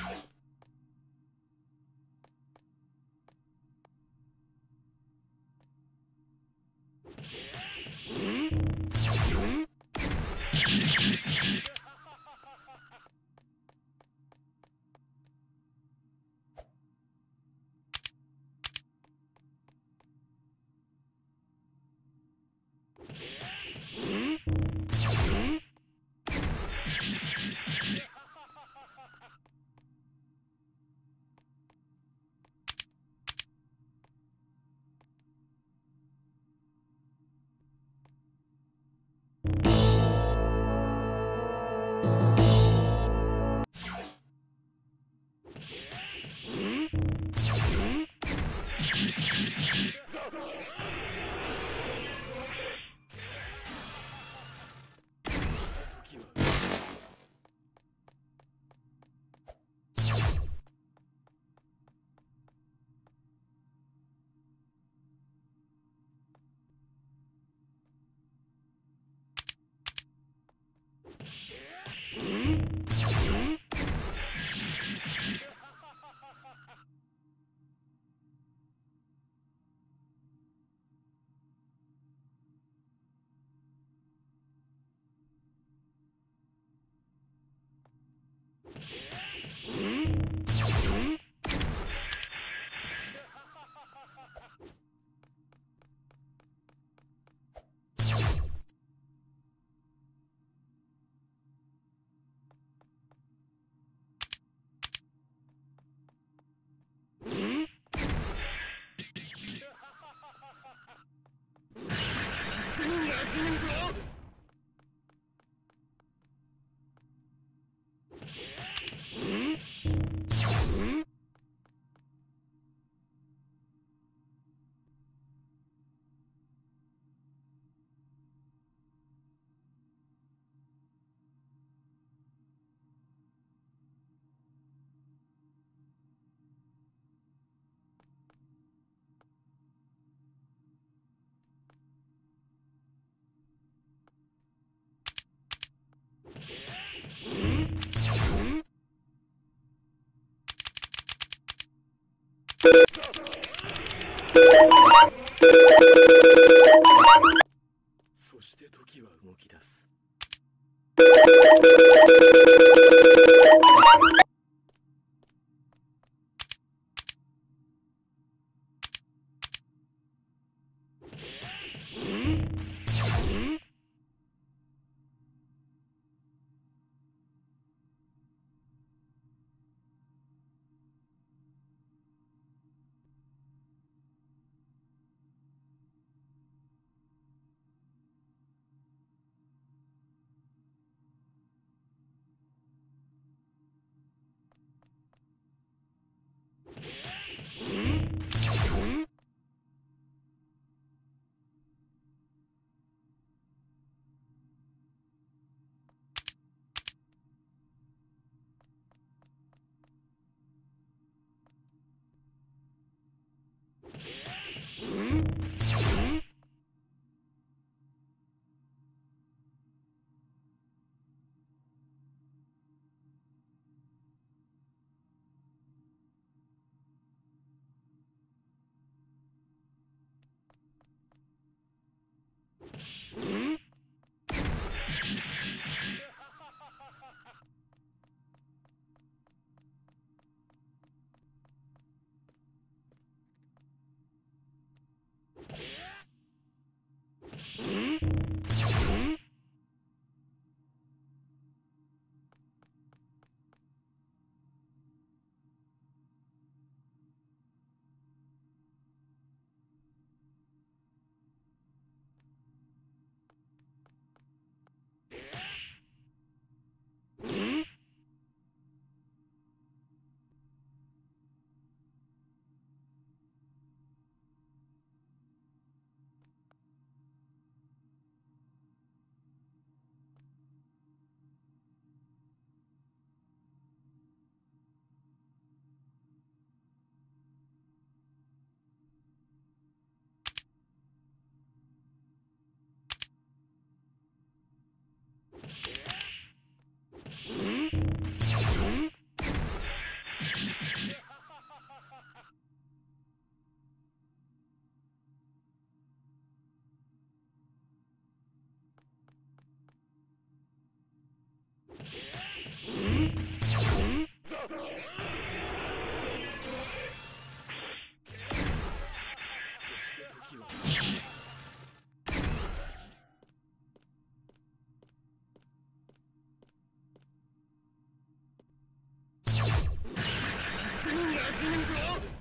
you go, go, go. human き出す。Go!